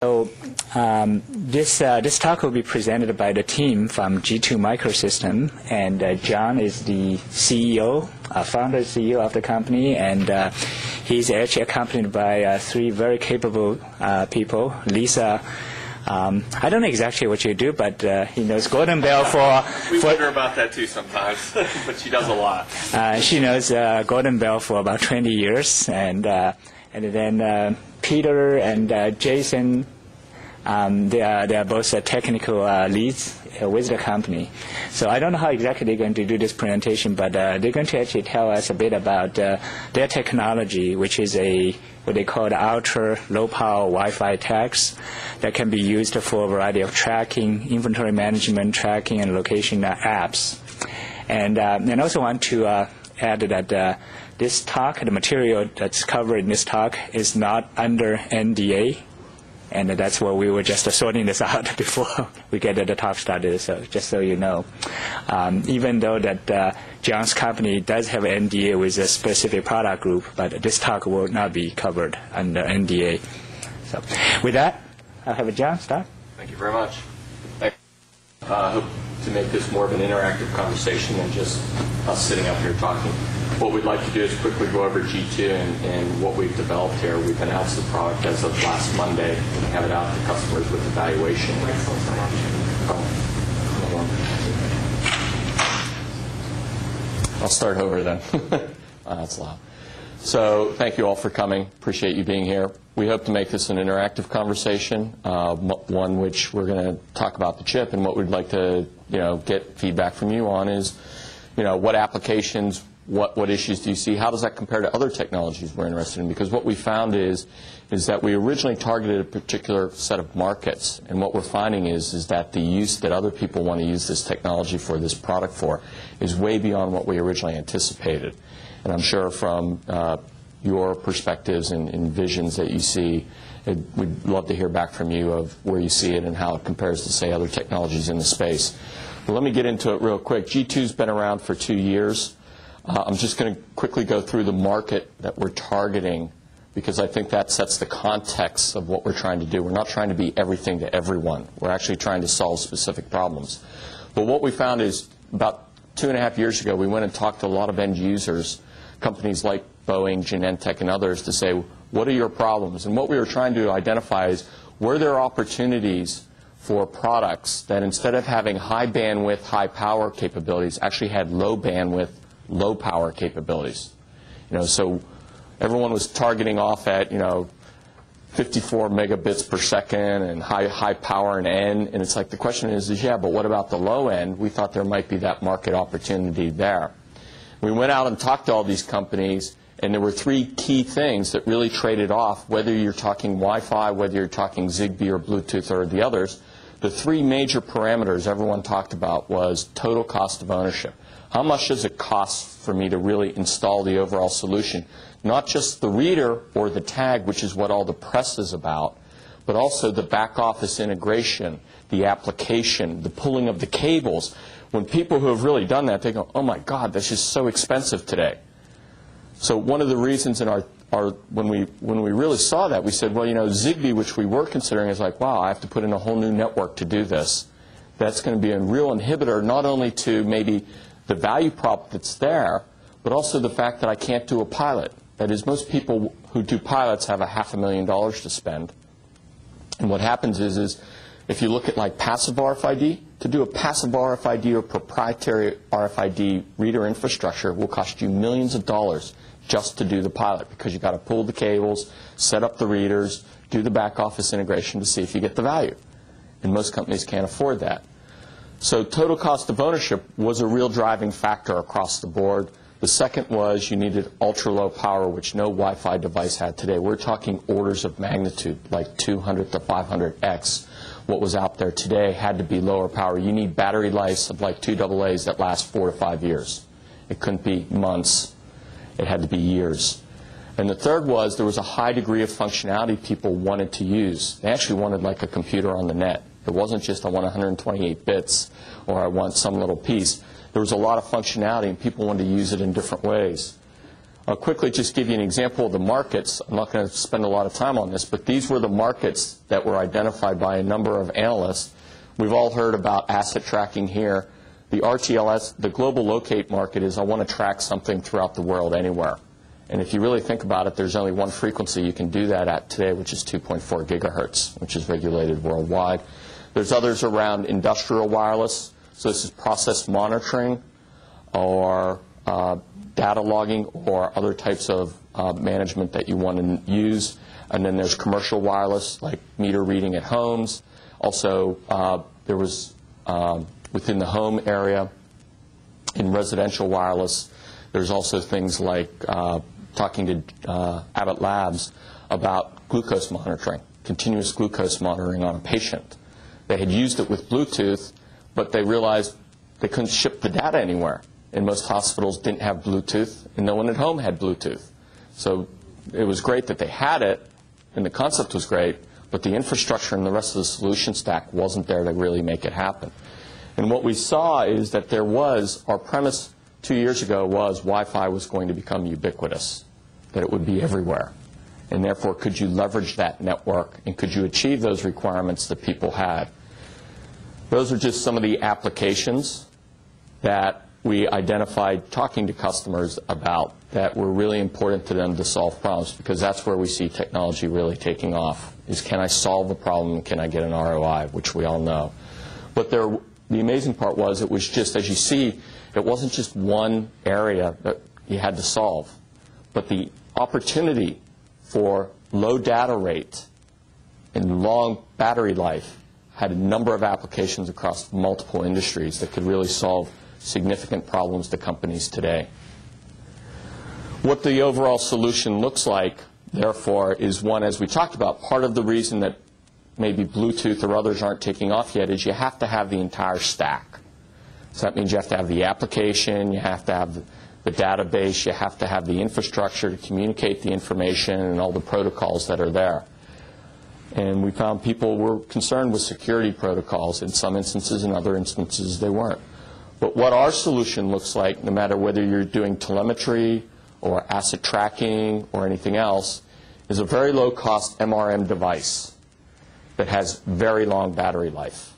So um, this uh, this talk will be presented by the team from G2 Microsystem, and uh, John is the CEO, uh, founder CEO of the company, and uh, he's actually accompanied by uh, three very capable uh, people. Lisa. Um, I don't know exactly what you do, but he knows Gordon Bell for. We for, wonder about that too sometimes, but she does a lot. she knows Gordon Bell for about 20 years, and and then Peter and uh, Jason, um, they, are, they are both uh, technical uh, leads uh, with the company. So I don't know how exactly they're going to do this presentation, but uh, they're going to actually tell us a bit about uh, their technology, which is a what they call the ultra low power Wi-Fi tags that can be used for a variety of tracking, inventory management, tracking, and location apps. And, and also want to add that this talk, the material that's covered in this talk, is not under NDA, and that's why we were just sorting this out before we get the talk started. So just so you know, um, even though that uh, John's company does have an NDA with a specific product group, but this talk will not be covered under NDA. So with that, I'll have John start. Thank you very much. I uh, hope to make this more of an interactive conversation than just us sitting up here talking. What we'd like to do is quickly go over G2 and, and what we've developed here. We've announced the product as of last Monday and have it out to customers with evaluation. I'll start over then. oh, that's loud. So thank you all for coming. Appreciate you being here. We hope to make this an interactive conversation, uh, one which we're going to talk about the chip, and what we'd like to, you know, get feedback from you on is, you know, what applications what, what issues do you see? How does that compare to other technologies we're interested in? Because what we found is, is that we originally targeted a particular set of markets, and what we're finding is, is that the use that other people want to use this technology for, this product for, is way beyond what we originally anticipated. And I'm sure from uh, your perspectives and, and, visions that you see, it, we'd love to hear back from you of where you see it and how it compares to, say, other technologies in the space. But let me get into it real quick. G2's been around for two years. Uh, I'm just going to quickly go through the market that we're targeting because I think that sets the context of what we're trying to do. We're not trying to be everything to everyone. We're actually trying to solve specific problems. But what we found is about two and a half years ago, we went and talked to a lot of end users, companies like Boeing, Genentech, and others, to say, what are your problems? And what we were trying to identify is, were there opportunities for products that instead of having high bandwidth, high power capabilities, actually had low bandwidth, low power capabilities. You know, so everyone was targeting off at, you know, 54 megabits per second and high, high power and N. And it's like the question is, is, yeah, but what about the low end? We thought there might be that market opportunity there. We went out and talked to all these companies, and there were three key things that really traded off, whether you're talking Wi-Fi, whether you're talking Zigbee or Bluetooth or the others. The three major parameters everyone talked about was total cost of ownership. How much does it cost for me to really install the overall solution? Not just the reader or the tag, which is what all the press is about, but also the back office integration, the application, the pulling of the cables. When people who have really done that, they go, oh my God, this is so expensive today. So one of the reasons in our, our when we when we really saw that, we said, well, you know, Zigbee, which we were considering, is like, wow, I have to put in a whole new network to do this. That's going to be a real inhibitor, not only to maybe the value prop that's there, but also the fact that I can't do a pilot. That is, most people who do pilots have a half a million dollars to spend. And what happens is, is if you look at like passive RFID, to do a passive RFID or proprietary RFID reader infrastructure will cost you millions of dollars just to do the pilot because you've got to pull the cables, set up the readers, do the back office integration to see if you get the value. And most companies can't afford that. So total cost of ownership was a real driving factor across the board. The second was you needed ultra low power, which no Wi-Fi device had today. We're talking orders of magnitude, like 200 to 500x. What was out there today had to be lower power. You need battery lives of like two AA's that last four to five years. It couldn't be months. It had to be years. And the third was there was a high degree of functionality people wanted to use. They actually wanted like a computer on the net. It wasn't just I want 128 bits or I want some little piece. There was a lot of functionality and people wanted to use it in different ways. I'll quickly just give you an example of the markets. I'm not going to spend a lot of time on this, but these were the markets that were identified by a number of analysts. We've all heard about asset tracking here. The RTLS, the global locate market is I want to track something throughout the world anywhere. And if you really think about it, there's only one frequency you can do that at today, which is 2.4 gigahertz, which is regulated worldwide. There's others around industrial wireless. So this is process monitoring or uh, data logging or other types of uh, management that you want to use. And then there's commercial wireless, like meter reading at homes. Also, uh, there was um, within the home area in residential wireless, there's also things like uh, talking to uh, Abbott Labs about glucose monitoring, continuous glucose monitoring on a patient. They had used it with Bluetooth, but they realized they couldn't ship the data anywhere. And most hospitals didn't have Bluetooth, and no one at home had Bluetooth. So it was great that they had it, and the concept was great, but the infrastructure and the rest of the solution stack wasn't there to really make it happen. And what we saw is that there was, our premise two years ago was Wi-Fi was going to become ubiquitous, that it would be everywhere. And therefore, could you leverage that network, and could you achieve those requirements that people had? Those are just some of the applications that we identified talking to customers about that were really important to them to solve problems because that's where we see technology really taking off is can I solve a problem can I get an ROI, which we all know. But there, the amazing part was it was just, as you see, it wasn't just one area that you had to solve, but the opportunity for low data rate and long battery life had a number of applications across multiple industries that could really solve significant problems to companies today. What the overall solution looks like, therefore, is one, as we talked about, part of the reason that maybe Bluetooth or others aren't taking off yet is you have to have the entire stack. So that means you have to have the application, you have to have the database, you have to have the infrastructure to communicate the information and all the protocols that are there. And we found people were concerned with security protocols in some instances, in other instances they weren't. But what our solution looks like, no matter whether you're doing telemetry or asset tracking or anything else, is a very low-cost MRM device that has very long battery life,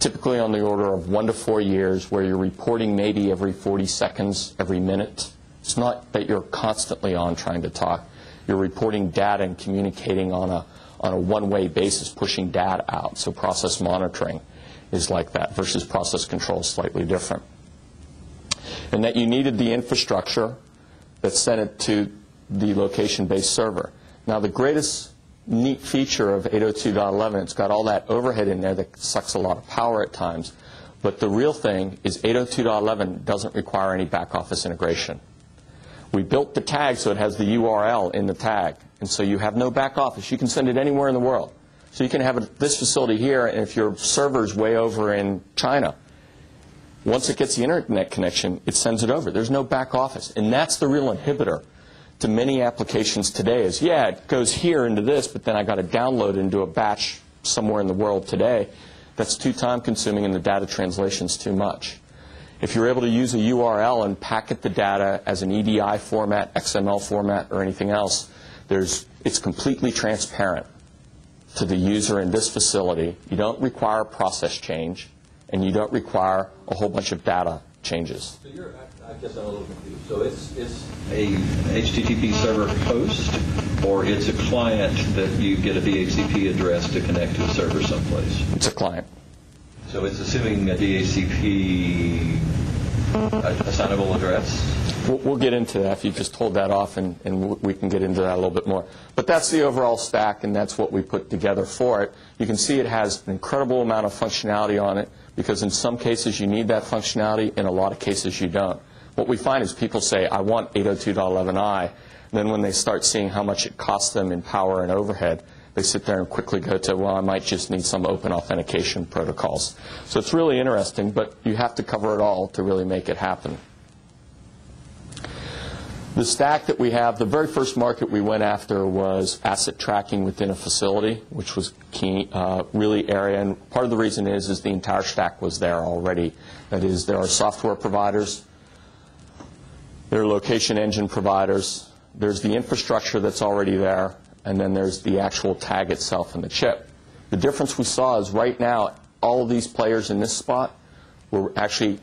typically on the order of one to four years, where you're reporting maybe every 40 seconds, every minute. It's not that you're constantly on trying to talk. You're reporting data and communicating on a on a one-way basis pushing data out. So process monitoring is like that versus process control slightly different. And that you needed the infrastructure that sent it to the location-based server. Now the greatest neat feature of 802.11, it's got all that overhead in there that sucks a lot of power at times. But the real thing is 802.11 doesn't require any back office integration. We built the tag so it has the URL in the tag. And so you have no back office. You can send it anywhere in the world. So you can have this facility here, and if your server's way over in China, once it gets the internet connection, it sends it over. There's no back office. And that's the real inhibitor to many applications today is, yeah, it goes here into this, but then I got to download into a batch somewhere in the world today. That's too time consuming and the data translation's too much. If you're able to use a URL and packet the data as an EDI format, XML format, or anything else, there's, it's completely transparent to the user in this facility. You don't require process change, and you don't require a whole bunch of data changes. So you're, I, I guess I'm a little confused. So it's, it's a HTTP server host, or it's a client that you get a DHCP address to connect to a server someplace? It's a client. So it's assuming a DHCP assignable address? We'll, we'll get into that if you just hold that off, and, and we can get into that a little bit more. But that's the overall stack, and that's what we put together for it. You can see it has an incredible amount of functionality on it, because in some cases you need that functionality, in a lot of cases you don't. What we find is people say, I want 802.11i, then when they start seeing how much it costs them in power and overhead, they sit there and quickly go to, well, I might just need some open authentication protocols. So it's really interesting, but you have to cover it all to really make it happen. The stack that we have, the very first market we went after was asset tracking within a facility, which was key, uh, really area. And part of the reason is, is the entire stack was there already. That is, there are software providers, there are location engine providers, there's the infrastructure that's already there, and then there's the actual tag itself and the chip. The difference we saw is right now, all of these players in this spot were actually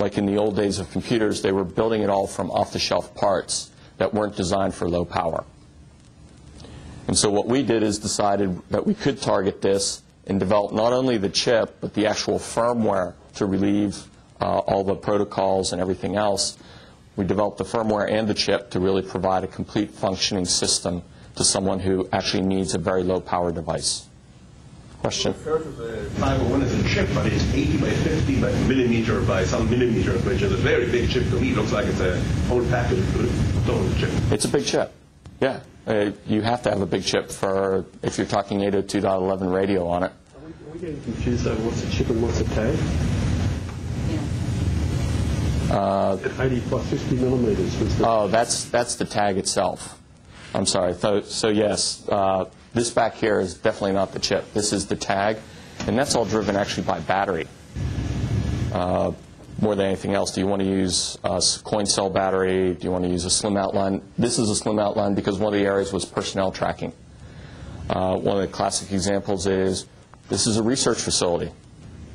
like in the old days of computers, they were building it all from off-the-shelf parts that weren't designed for low power. And so what we did is decided that we could target this and develop not only the chip, but the actual firmware to relieve uh, all the protocols and everything else. We developed the firmware and the chip to really provide a complete functioning system to someone who actually needs a very low power device. Question? refer to the 501 as a chip, but it's 80 by 50 by millimeter by some millimeter, which is a very big chip to me. It looks like it's a whole package of the whole chip. It's a big chip. Yeah. Uh, you have to have a big chip for if you're talking 802.11 radio on it. Are we, are we getting confused over what's a chip and what's a tag? Uh, 80 50 millimeters was the. Oh, that's that's the tag itself. I'm sorry. So, so yes, uh, this back here is definitely not the chip. This is the tag, and that's all driven actually by battery. Uh, more than anything else, do you want to use a coin cell battery? Do you want to use a slim outline? This is a slim outline because one of the areas was personnel tracking. Uh, one of the classic examples is this is a research facility,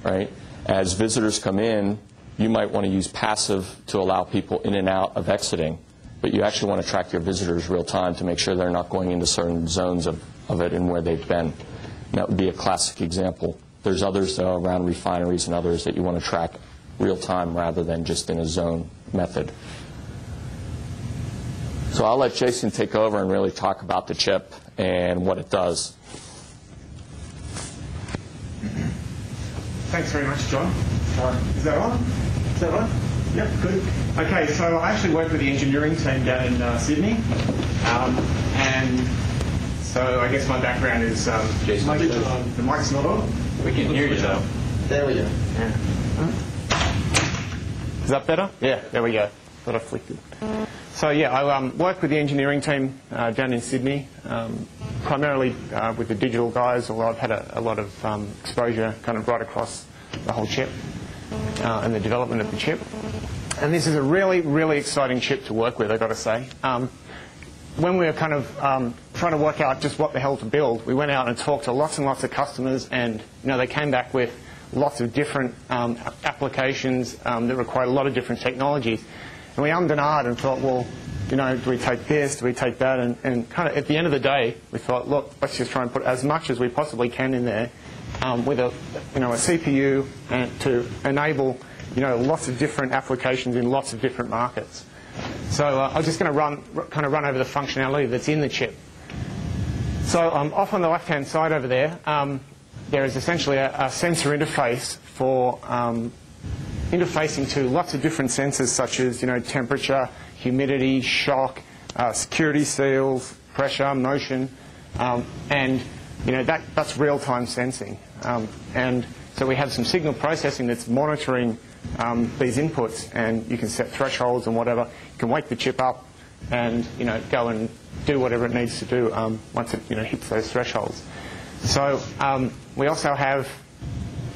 right? As visitors come in, you might want to use passive to allow people in and out of exiting, but you actually want to track your visitors real time to make sure they're not going into certain zones of, of it and where they've been. And that would be a classic example. There's others though, around refineries and others that you want to track real time rather than just in a zone method. So I'll let Jason take over and really talk about the chip and what it does. Thanks very much, John. Uh, is that on? Is that on? Yep, good. Okay, so I actually work with the engineering team down in uh, Sydney. Um, and so I guess my background is. Um, Jason. Mic- the mic's not on? We can hear you though. There we go. Yeah. Is that better? Yeah, there we go. Thought I flicked it. So yeah, I um, work with the engineering team uh, down in Sydney, um, primarily uh, with the digital guys, although I've had a, a lot of um, exposure kind of right across the whole chip uh, and the development of the chip. And this is a really, really exciting chip to work with, I've got to say. When we were kind of um, trying to work out just what the hell to build, we went out and talked to lots and lots of customers, and you know they came back with lots of different um, applications um, that required a lot of different technologies. And we ummed and ahed and thought, well, you know, do we take this, do we take that? And, and kind of at the end of the day, we thought, look, let's just try and put as much as we possibly can in there um, with a, you know, a CPU to enable, you know, lots of different applications in lots of different markets. So uh, I'm just going to run, kind of run over the functionality that's in the chip. So um, off on the left-hand side over there, um, there is essentially a, a sensor interface for um, interfacing to lots of different sensors such as you know temperature, humidity, shock, uh, security seals, pressure, motion, um, and you know that, that's real-time sensing. Um, and so we have some signal processing that's monitoring um, these inputs, and you can set thresholds and whatever. You can wake the chip up and you know go and do whatever it needs to do um, once it you know hits those thresholds. So um, we also have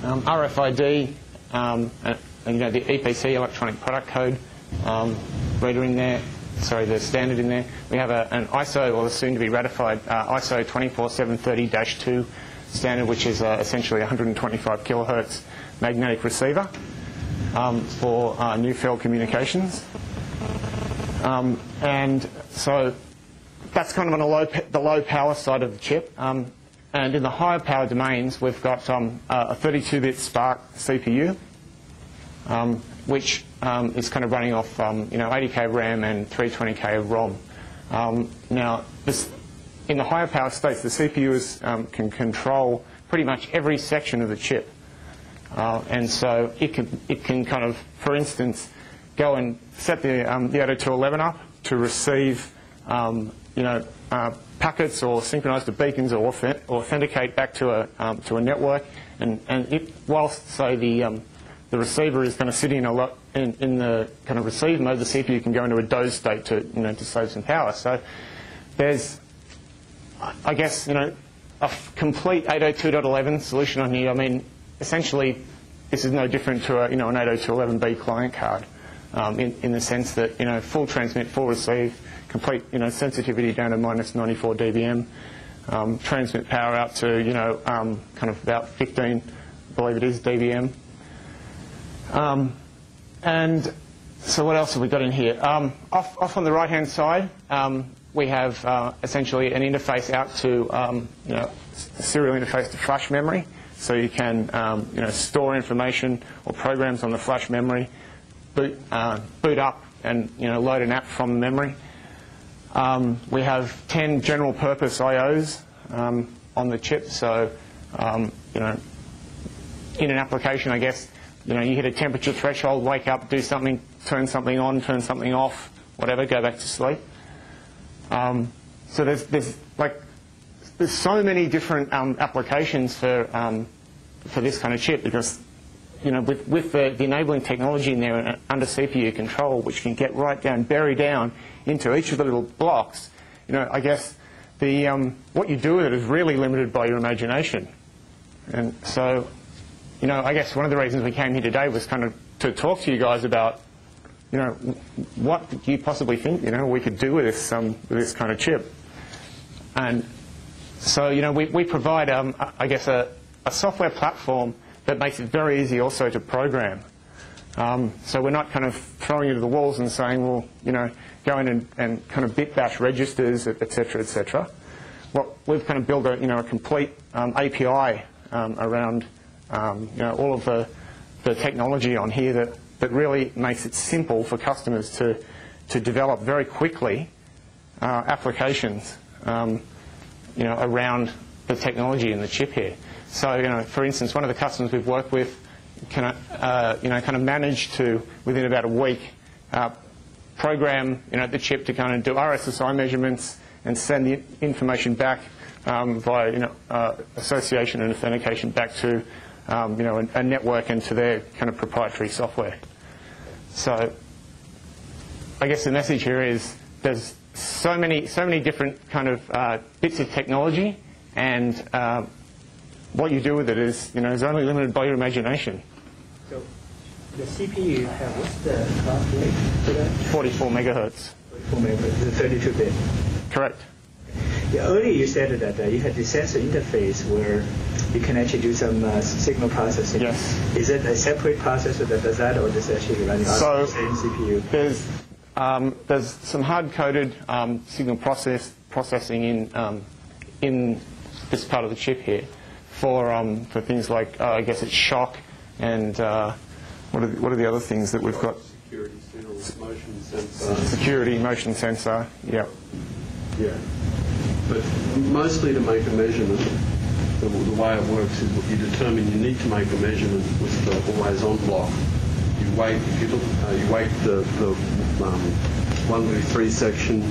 um, RFID, um, and, and, you know the EPC electronic product code um, reader in there. Sorry, the standard in there. We have a, an ISO or the soon-to-be ratified uh, ISO 24730-2 standard, which is uh, essentially 125 kilohertz magnetic receiver um, for uh, near field communications. Um, and so that's kind of on low, the low power side of the chip. Um, and in the higher power domains, we've got um, a 32-bit SPARC CPU, um, which is kind of running off you know 80k RAM and 320k of ROM. Now, this, in the higher power states, the CPU is, can control pretty much every section of the chip. Uh, and so it can, it can kind of, for instance, go and set the, um, the 802.11 up to receive, um, you know, uh, packets or synchronize the beacons or auth- authenticate back to a, um, to a network. And, and it, whilst, say, the, um, the receiver is going to sit in a lot in, in the kind of receive mode, the CPU can go into a doze state to, you know, to save some power. So there's, I guess, you know, a complete 802.11 solution on here. I mean, essentially, this is no different to a, you know, an 802.11b client card um, in, in the sense that, you know, full transmit, full receive, complete, you know, sensitivity down to minus 94 dBm, um, transmit power out to, you know, um, kind of about 15, I believe it is, dBm. Um, and so what else have we got in here? Um, off, off on the right-hand side, um, we have uh, essentially an interface out to, you know, serial interface to flash memory. So you can, um, you know, store information or programs on the flash memory, boot, uh, boot up and, you know, load an app from memory. Um, we have 10 general purpose IOs um, on the chip. So, um, you know, in an application, I guess, you know, you hit a temperature threshold, wake up, do something, turn something on, turn something off, whatever, go back to sleep. Um, so there's, there's like there's so many different um, applications for um, for this kind of chip because you know with, with the, the, enabling technology in there uh, under CPU control, which can get right down, bury down into each of the little blocks. You know, I guess the um, what you do with it is really limited by your imagination, and so you know I guess one of the reasons we came here today was kind of to talk to you guys about you know, what do you possibly think, you know, we could do with this, um, with this kind of chip? And so, you know, we, we provide, um, I guess, a, a software platform that makes it very easy also to program. Um, so we're not kind of throwing you to the walls and saying, well, you know, go in and, and kind of bit bash registers, et cetera, et cetera. What we've kind of built a, you know, a complete um, API um, around, um, you know, all of the, the technology on here that that really makes it simple for customers to, to develop very quickly uh, applications um, you know, around the technology in the chip here. So, you know, for instance, one of the customers we've worked with can, uh, you know, kind of manage to, within about a week, uh, program you know, the chip to kind of do RSSI measurements and send the information back um, via you know, uh, association and authentication back to um, you know, a, a network and to their kind of proprietary software. So I guess the message here is there's so many, so many different kind of uh, bits of technology, and uh, what you do with it is, you know, is only limited by your imagination. So the CPU have what's the clock rate for that? 44 megahertz. 44 megahertz, 32 bit. Correct. Yeah, earlier you said that uh, you had the sensor interface where you can actually do some uh, signal processing. Yes. Is it a separate processor that does that, or does it actually run so the same CPU? There's um, there's some hard-coded um, signal process processing in um, in this part of the chip here for um, for things like uh, I guess it's shock and uh, what are the, what are the other things that we've got? Security, motion sensor. Security, motion sensor. Yeah. Yeah. But mostly to make a measurement the, the, way it works is you determine you need to make a measurement with the always-on block. You wait, if you look, uh, you wait the, the um, 1v3 section,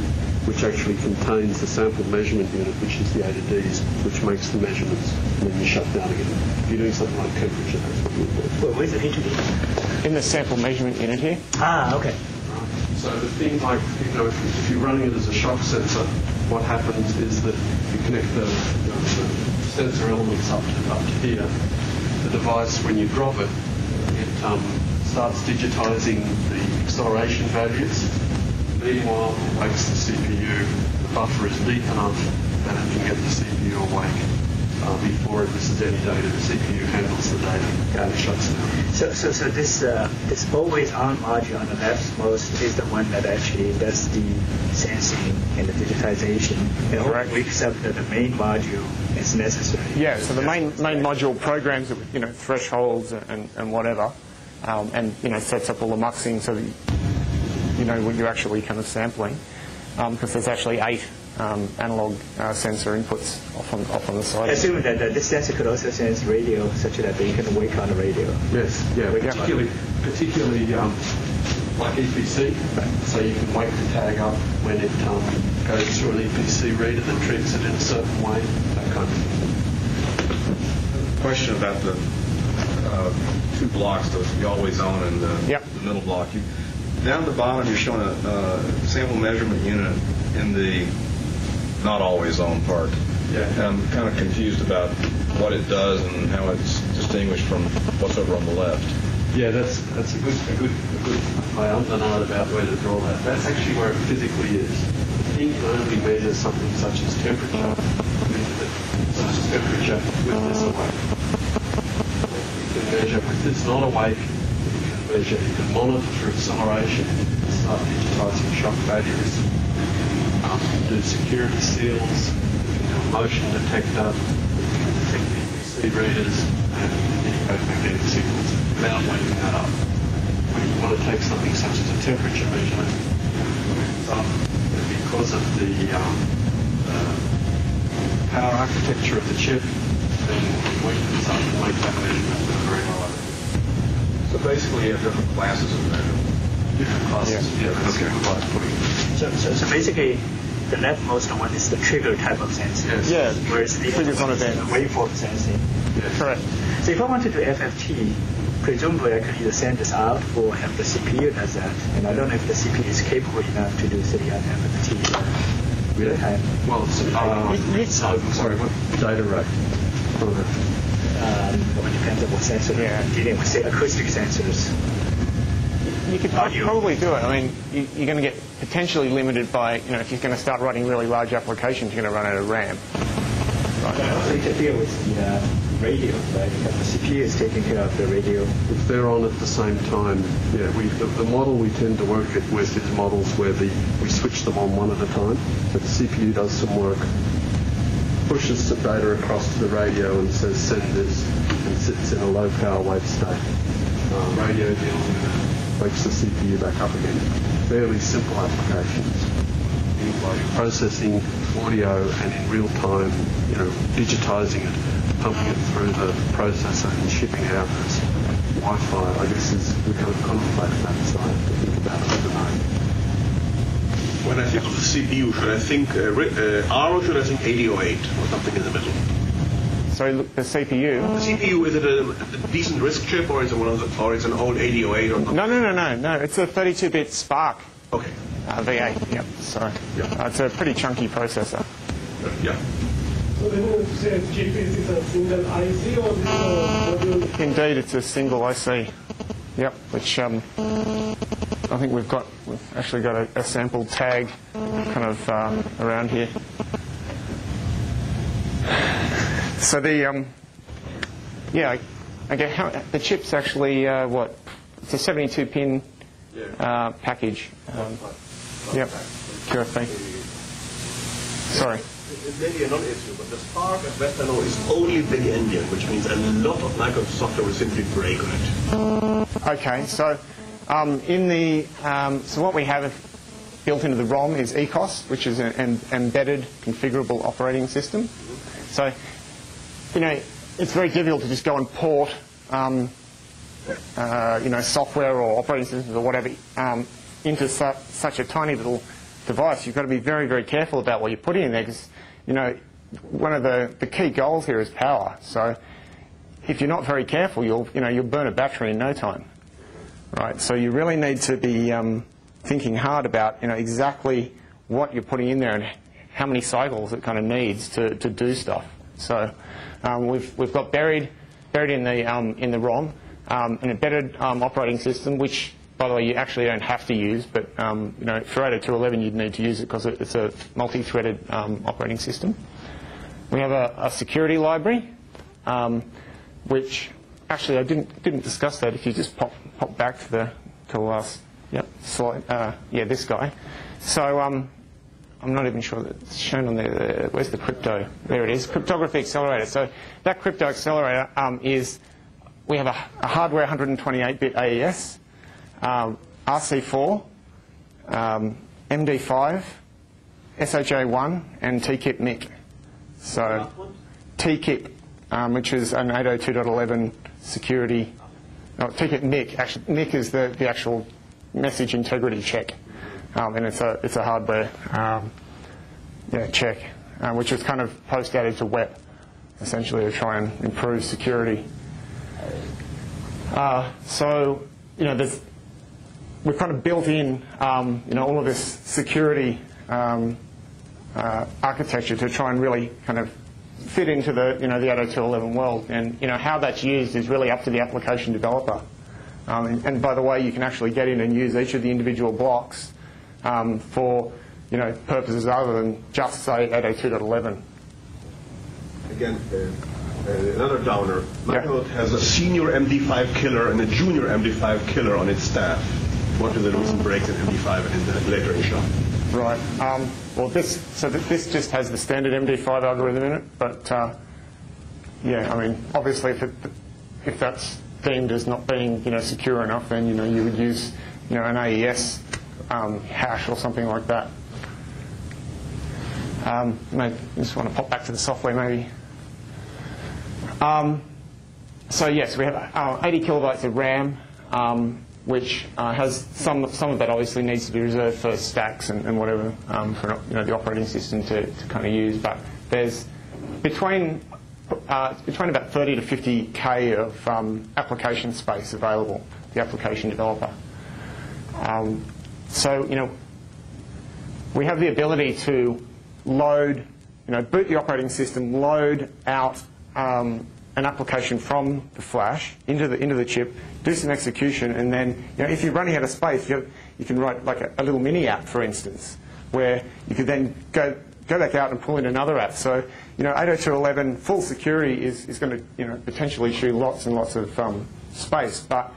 which actually contains the sample measurement unit, which is the A to Ds, which makes the measurements, and then you shut down again. If you're doing something like temperature, that's what you do. Well, where's the HDD? In the sample measurement unit here. Ah, okay. So the thing like, you know, if you're running it as a shock sensor, what happens is that you connect the, you know, the sensor elements up to, up to here, the device, when you drop it, it um, starts digitizing the acceleration values. Meanwhile, it wakes the CPU. The buffer is deep enough that it can get the CPU awake uh, before it misses any data. The CPU handles the data and it shuts down. So, so, so this uh, this always-on module on the leftmost is the one that actually does the sensing and the digitization. And Correct. We accept that the main module is necessary. Yeah. So the main main module programs you know thresholds and, and whatever, um, and you know sets up all the muxing so that you know what you're actually kind of sampling, because um, there's actually eight um, analog uh, sensor inputs off on, off on the side. Assuming that uh, this sensor could also sense radio, such that you can wake on the radio. Yes, yeah, particularly, particularly um, like EPC, so you can wake the tag up when it um, goes through an EPC reader that treats it in a certain way, that kind of thing. Question about the uh, two blocks, those the always on and the, yep. the middle block. You, down at the bottom, you're showing a uh, sample measurement unit in the not always on part. Yeah. I'm kind of confused about what it does and how it's distinguished from what's over on the left. Yeah, that's that's a good a good a good. I don't know about where to draw that. That's actually where it physically is. You can only measure something such as temperature, such as temperature with this awake. Measure this not awake. You can measure. You can monitor for acceleration. Start digitizing shock values. Um, do security seals. A motion detector. Detect readers and electromagnetic signals without waking that up. When you want to take something such as a temperature measurement, um, because of the um, uh, power architecture of the chip, then we can start to make that measurement very reliable. So basically, you have different classes of measurement. Different classes, yeah, that's Okay. good advice putting it. So, so, so basically, the leftmost one is the trigger type of sensing. Yes. Yeah, Whereas the triggers other one is the waveform sensing. Correct. So if I want to do FFT, presumably I can either send this out or have the CPU does that. And I don't know if the CPU is capable enough to do 3 FFT real time. Well, it's, uh, so, sorry, what data rate? For Um, well, it depends on what sensor Yeah. you're dealing with, say acoustic sensors. You could Audio. probably do it. I mean, you, you're going to get potentially limited by, you know, if you're going to start writing really large applications, you're going to run out of RAM. Right. I But also interfere with the uh, radio, right? Because the CPU is taking care of the radio. If they're on at the same time, yeah, we, the, the model we tend to work with is models where the, we switch them on one at a time. So the CPU does some work, pushes some data across to the radio and says send this, and sits in a low power wait state. Um, radio deals with it, wakes the CPU back up again. Fairly simple applications. Things like processing audio and in real time, you know, digitizing it, pumping it through the processor and shipping it out as Wi-Fi, I guess is, we kind of contemplate that side to think about it the. When I think of the CPU, should I think uh, uh, R or should I think 8008 or something in the middle? Sorry, look, the CPU. The CPU, is it a, a decent RISC chip or is it one of the, or it's an old 8008 or something? No, no, no, no, no. It's a 32-bit SPARC Okay. uh, V8. Yep. Sorry. Yeah. uh, it's a pretty chunky processor. Yeah. So when you say chip, is a single IC or is it a module? Indeed, it's a single IC. Yep. Which um, I think we've got. We've actually got a, a sample tag kind of uh, around here. So the um, yeah, okay. How, the chip's actually uh, what? It's a 72 pin uh, package. Um, yep. QFP. Sorry. It may be a non-issue, but the SPARC at Western is only big endian, which means a lot of Microsoft software will simply break on it. Okay, so um, in the um, so what we have built into the ROM is eCos, which is an embedded configurable operating system. So, you know, it's very difficult to just go and port, um, uh, you know, software or operating systems or whatever um, into su- such a tiny little device. You've got to be very, very careful about what you're putting in there because, you know, one of the, the key goals here is power. So if you're not very careful, you'll, you know, you'll burn a battery in no time. Right, so you really need to be um, thinking hard about you know exactly what you're putting in there and how many cycles it kind of needs to, to do stuff. So um, we've we've got buried buried in the um, in the ROM um, an embedded um, operating system, which by the way you actually don't have to use, but um, you know for 802.11 you'd need to use it because it's a multi-threaded um, operating system. We have a, a security library, um, which actually I didn't didn't discuss that. If you just pop pop back to the to the last yep slide, uh, yeah, this guy. So um, I'm not even sure that it's shown on there. Where's the crypto? There it is, cryptography accelerator. So that crypto accelerator um, is we have a, a hardware 128-bit AES, um, RC4, um, MD5, SHA1, and TKIP MIC. So TKIP, um, which is an 802.11 security. No, TKIP MIC. Actually, MIC is the, the actual message integrity check, um, and it's a it's a hardware um, yeah, check, uh, which is kind of post added to WEP, essentially to try and improve security. Uh, so you know, there's we've kind of built in, um, you know, all of this security um, uh, architecture to try and really kind of fit into the, you know, the 802.11 world. And, you know, how that's used is really up to the application developer. Um, and, and, by the way, you can actually get in and use each of the individual blocks um, for, you know, purposes other than just, say, 802.11. Again, uh, uh, another downer. Microsoft yeah. has a senior MD5 killer and a junior MD5 killer on its staff. What are the recent breaks in MD5 and in the later in shop? Right. Um, well, this so th this just has the standard MD5 algorithm in it, but uh, yeah, I mean, obviously, if it, if that's deemed as not being you know secure enough, then you know you would use you know an AES um, hash or something like that. Um, I just want to pop back to the software, maybe. Um, so yes, we have uh, 80 kilobytes of RAM. Um, which uh, has some some of that obviously needs to be reserved for stacks and, and whatever um, for you know, the operating system to, to kind of use. But there's between uh, between about 30 to 50k of um, application space available, the application developer. Um, so you know we have the ability to load, you know, boot the operating system, load out um, an application from the flash into the into the chip, do some execution, and then you know if you're running out of space, you, you can write like a, a, little mini app, for instance, where you could then go go back out and pull in another app. So you know 802.11 full security is, is going to you know potentially chew lots and lots of um, space, but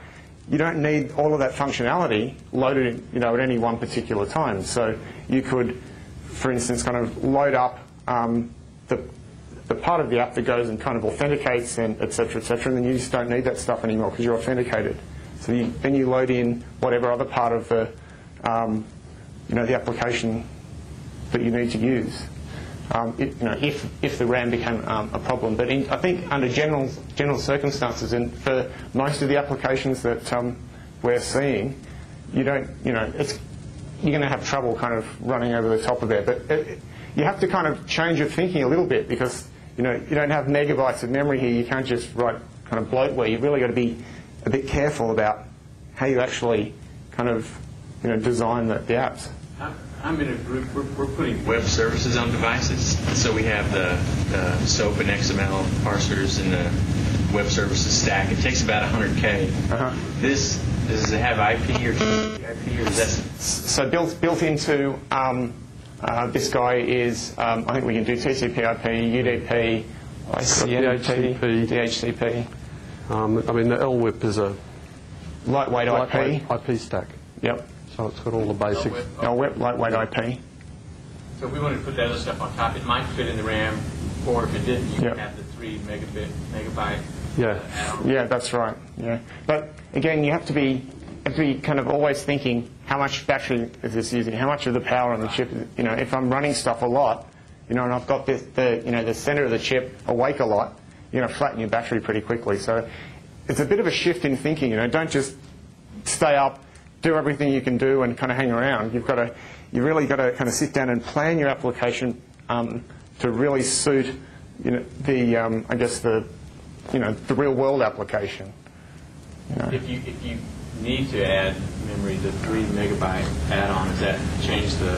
you don't need all of that functionality loaded you know at any one particular time. So you could, for instance, kind of load up um, the the part of the app that goes and kind of authenticates and et cetera, et cetera, and then you just don't need that stuff anymore because you're authenticated. So you, then you load in whatever other part of the, um, you know, the application that you need to use. Um, it, you know, if, if the RAM became um, a problem. But in, I think under general, general circumstances and for most of the applications that um, we're seeing, you don't, you know, it's, you're going to have trouble kind of running over the top of it. But it, you have to kind of change your thinking a little bit because you know, you don't have megabytes of memory here. You can't just write kind of bloatware. You've really got to be a bit careful about how you actually kind of, you know, design the, the apps. I'm in a group, we're, we're, putting web services on devices. So we have the, the SOAP and XML parsers and the web services stack. It takes about 100K. Uh-huh. This, does it have IP or IP or is that? So built, built into um, uh, this guy is, um, I think we can do TCP IP, UDP, ICMP, DHCP. DHCP. Um, I mean, the LWIP is a lightweight, lightweight IP. IP stack. Yep. So it's got all the basics. LWIP, lightweight IP. So if we wanted to put that other stuff on top, it might fit in the RAM, or if it didn't, you yep. have the three megabit, megabyte. Yeah. Yeah, that's right. Yeah. But again, you have to be have to be kind of always thinking how much battery is this using, how much of the power on the chip. You know, if I'm running stuff a lot, you know, and I've got this, the you know the center of the chip awake a lot, you're going to flatten your battery pretty quickly. So it's a bit of a shift in thinking. You know, don't just stay up, do everything you can do, and kind of hang around. You've got to, you really got to kind of sit down and plan your application um, to really suit, you know, the um, I guess the, you know, the real world application. You know. If you if you need to add memory, the three megabyte add-on, does that change the,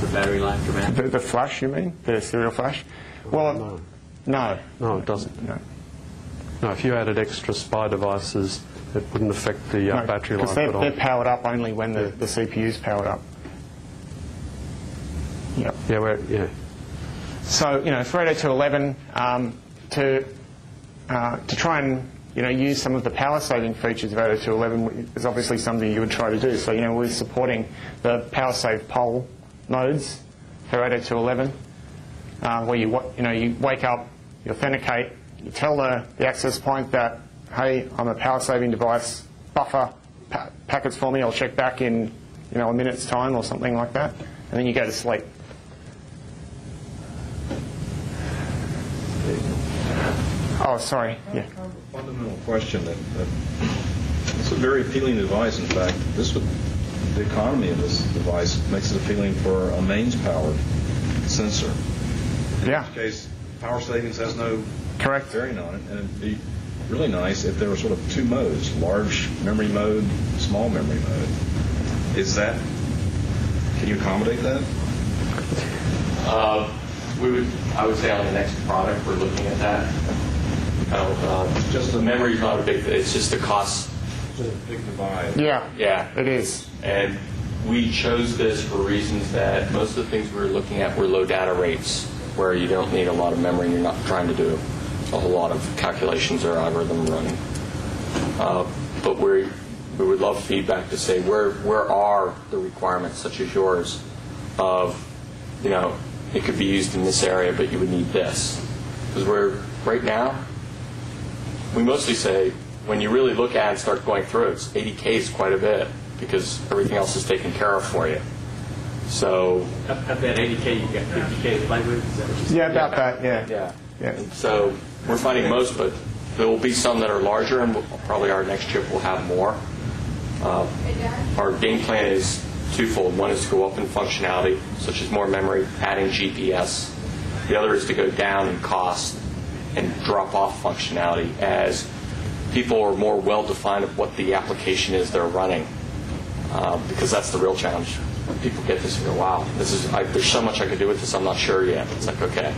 the battery life dramatically? The, the flash, you mean? The serial flash? Well, no. No. No, it doesn't. No. No, if you added extra SPI devices, it wouldn't affect the uh, no, battery life they're, at all. they're powered up only when the, yeah. the CPU's powered up. Yep. Yeah, we're, yeah. So, you know, for 802.11, um, to, uh, to try and you know, use some of the power saving features of 802.11 is obviously something you would try to do. So, you know, we're supporting the power save poll nodes for 802.11, uh, where you, you know, you wake up, you authenticate, you tell the, the access point that, hey, I'm a power saving device, buffer pa packets for me, I'll check back in, you know, a minute's time or something like that, and then you go to sleep. Oh, sorry. Yeah. Fundamental question that, that it's a very appealing device. In fact, this would the economy of this device makes it appealing for a mains powered sensor. In yeah. which case, power savings has no correct bearing on it, and it'd be really nice if there were sort of two modes: large memory mode, small memory mode. Is that, can you accommodate that? Uh, we would, I would say on the next product, we're looking at that. Uh, just the memory's not a big, it's just the cost. Big divide. Yeah, Yeah. it is. And we chose this for reasons that most of the things we were looking at were low data rates, where you don't need a lot of memory and you're not trying to do a whole lot of calculations or algorithm running. Uh, but we we would love feedback to say where where are the requirements, such as yours, of you know it could be used in this area, but you would need this because we're right now we mostly say when you really look at it and start going through it's 80k is quite a bit because everything else is taken care of for you. So Of of that 80K, you got 50K to play with? Is that Yeah, about that, yeah. yeah. Yeah. And so we're finding most, but there will be some that are larger, and we'll- probably our next chip will have more. Uh, our game plan is twofold. One is to go up in functionality, such as more memory, adding GPS. The other is to go down in cost and drop off functionality as people are more well defined of what the application is they're running. Uh, because that's the real challenge. People get this and go, "Wow, this is I, there's so much I could do with this. I'm not sure yet." It's like, okay,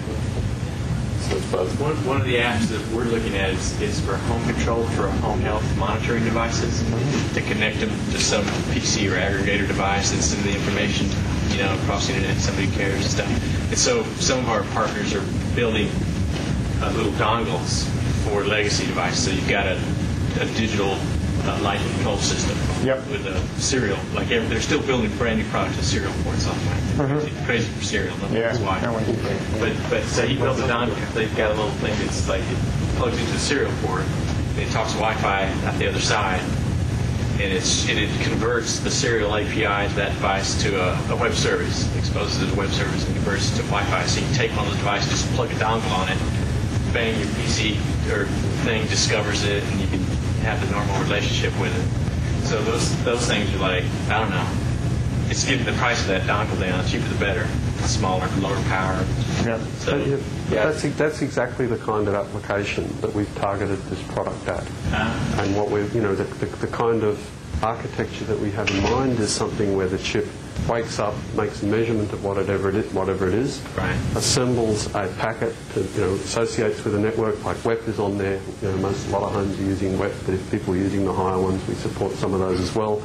so it's both. One, one of the apps that we're looking at is, is for home control for home health monitoring devices to connect them to some PC or aggregator device and send the information, you know, across the internet. Somebody cares and stuff. And so some of our partners are building uh, little dongles for legacy devices. So you've got a, a digital uh, light control system Yep. with a serial. Like they're still building brand new products with serial ports on them. It's crazy for serial. No Yeah, that's why. that one. But but so you build a dongle. They've got a little thing that's like it plugs into the serial port. And it talks Wi-Fi at the other side, and it's and it converts the serial API to that device to a, a web service, exposes it to a web service, and converts it to Wi-Fi. So you take one of the devices, just plug a dongle on it, bang your PC or thing discovers it, and you can have the normal relationship with it. So those those things are like I don't know. It's getting the price of that dongle down. The cheaper the better. Smaller, lower power. Yeah. So Yeah, yeah. That's, that's exactly the kind of application that we've targeted this product at. Uh-huh. And what we've, you know, the, the, the kind of architecture that we have in mind is something where the chip wakes up, makes a measurement of whatever it is, whatever it is Right. assembles a packet to, you know, associates with a network, like WEP is on there. You know, most, a lot of homes are using WEP, but if people are using the higher ones, we support some of those as well.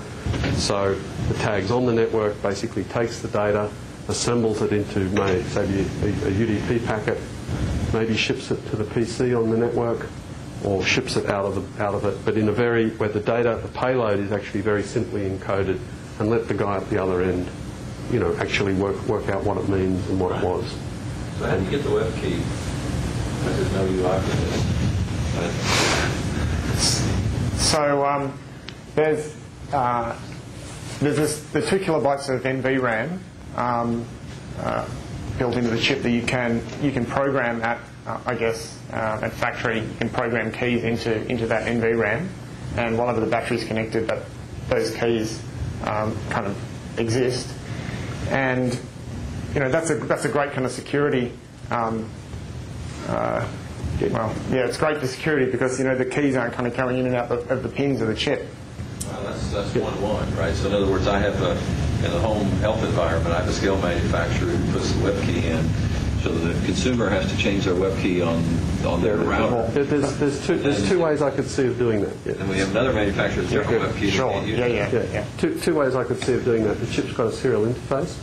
So the tags on the network basically takes the data, assembles it into, may, say, a, a UDP packet, maybe ships it to the PC on the network, or ships it out of, the, out of it, but in a very, where the data, the payload is actually very simply encoded, and let the guy at the other end, you know, actually work, work out what it means and what it was. So how do you get the WEP key? There's no UI for this. So um, there's uh, there's this, the two kilobytes of NVRAM um, uh, built into the chip that you can you can program at uh, I guess uh, at factory you can program keys into into that NVRAM, and whenever the battery's connected, that those keys um, kind of exist, and you know that's a that's a great kind of security. Um, uh, well, yeah, it's great for security because you know the keys aren't kind of coming in and out of, of the pins of the chip. Well, that's, that's one-one, right? So in other words, I have a, in the home health environment, I have a scale manufacturer who puts the WEP key in, so the consumer has to change their WEP key on, on their router. There- There's, there's, two, there's two ways I could see of doing that. Yeah. And we have another manufacturer with different WEP keys. Sure. Yeah, yeah, yeah. Two, two ways I could see of doing that. The chip's got a serial interface,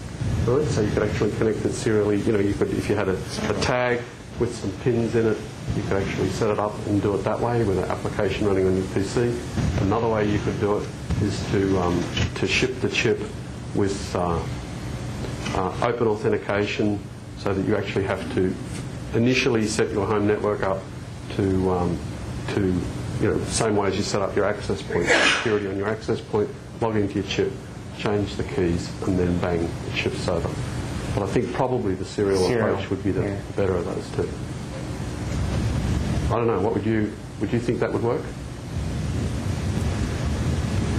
right? So you could actually connect it serially. You know, you could if you had a, a tag with some pins in it, you could actually set it up and do it that way with an application running on your PC. Another way you could do it is to um, to ship the chip with uh, uh, open authentication, so that you actually have to initially set your home network up to um, to you know same way as you set up your access point, security on your access point, log into your chip, change the keys, and then bang, the chip's over. But I think probably the serial, Serial, approach would be the yeah. better of those two. I don't know. What would you would you think that would work?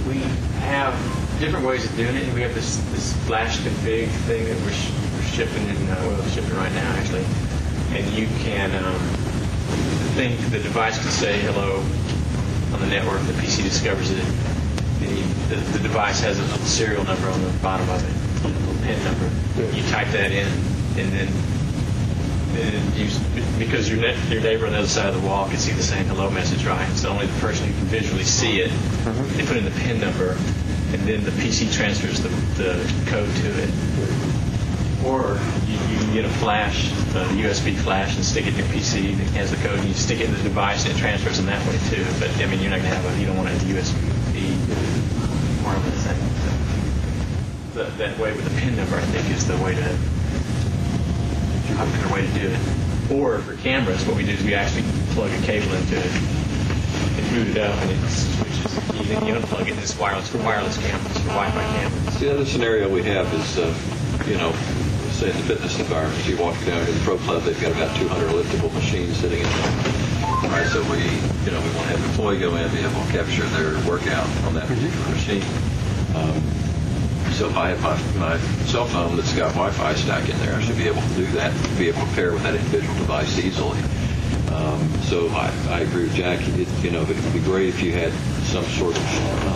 We have different ways of doing it. We have this, this flash config thing that we're shipping in, uh, well, shipping right now actually. And you can, um, the the device can say hello on the network. The PC discovers it. and you, the, the device has a serial number on the bottom of it, a little pin number. You type that in, and then and you, because your, ne- your neighbor on the other side of the wall can see the same hello message, right? So only the person who can visually see it, they put in the PIN number, and then the PC transfers the, the code to it. Or you, you can get a flash, a USB flash, and stick it in your PC that has the code, and you stick it in the device, and it transfers them that way too. But I mean, you're not going to have a, you don't want the USB wireless thing. So that, way with the PIN number, I think, is the way to a better way to do it. Or for cameras, what we do is we actually plug a cable into it and boot it up, and it switches. You, you unplug it, and it's wireless for wireless cameras, for Wi-Fi cameras. The other scenario we have is, uh, you know, say in the fitness environment, you walk down to the pro club, they've got about 200 elliptical machines sitting in there. All right, so we, you know, we want to have an employee go in, be able to capture their workout on that particular machine. Um, so if I have my, my cell phone that's got Wi-Fi stack in there, I should be able to do that, be able to pair with that individual device easily. Um, so I, I agree with Jack. It, you know, it would be great if you had some sort of,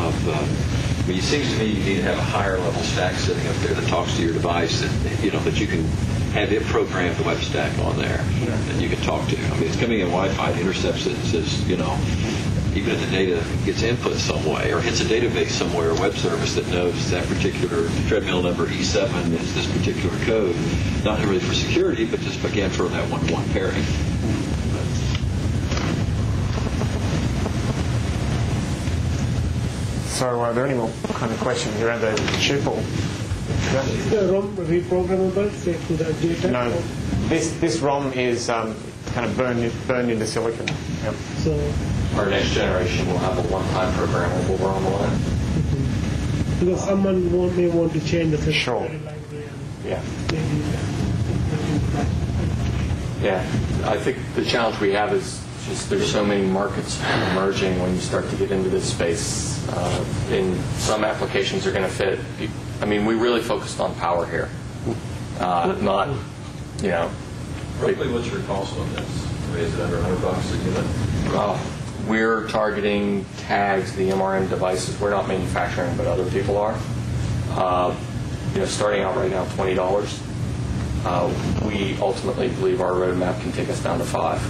of uh, Mean, it seems to me you need to have a higher level stack sitting up there that talks to your device that, you know, that you can have it program the web stack on there that you can talk to. I mean, it's coming in Wi-Fi, it intercepts it and says, you know, even if the data gets input some way or hits a database somewhere, a web service that knows that particular treadmill number E7 is this particular code, not really for security, but just again for that one-to-one pairing. So are there any more kind of questions around the chip or? Is the ROM reprogrammable, say, to the JTAG? No, this, this ROM is um, kind of burned, burned into silicon. Yep. So, Our next generation will have a one-time programmable ROM on it. because someone want, may want to change the Sure. library and Yeah. Yeah, I think the challenge we have is just there's so many markets emerging when you start to get into this space. Uh, in some applications are going to fit. I mean, we really focused on power here, uh, not you know. Roughly, what's your cost on this? Is it under 100 bucks a unit? Uh, we're targeting tags, the MRM devices. We're not manufacturing, but other people are. Uh, you know, starting out right now, twenty dollars. Uh, we ultimately believe our roadmap can take us down to five.